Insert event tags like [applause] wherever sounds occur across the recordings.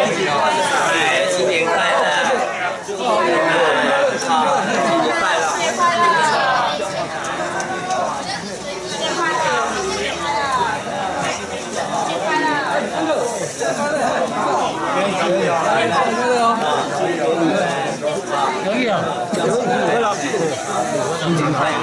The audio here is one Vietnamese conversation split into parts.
哎，新年快乐！祝福你们好，新年快乐！新年快乐！可以啊，新年快乐！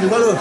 Đừng có lừa.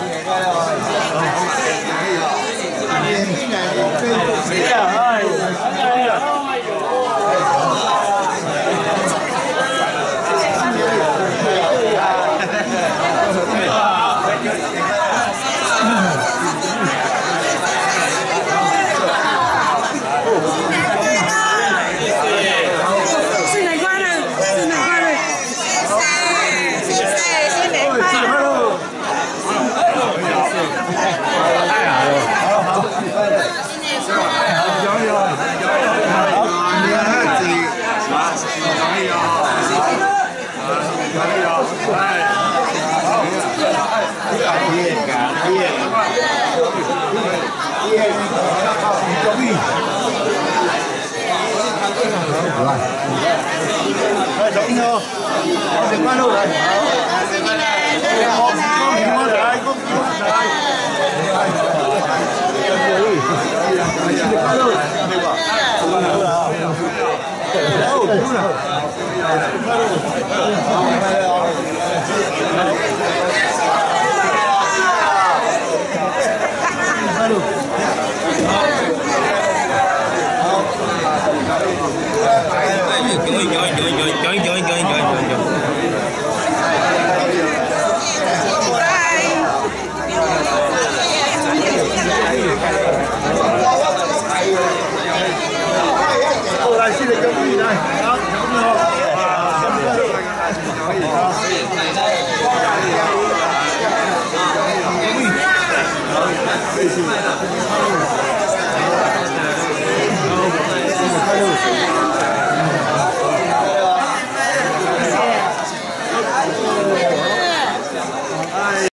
来，小英哦，新年快乐！来，新 Não, não. Yeah. [laughs]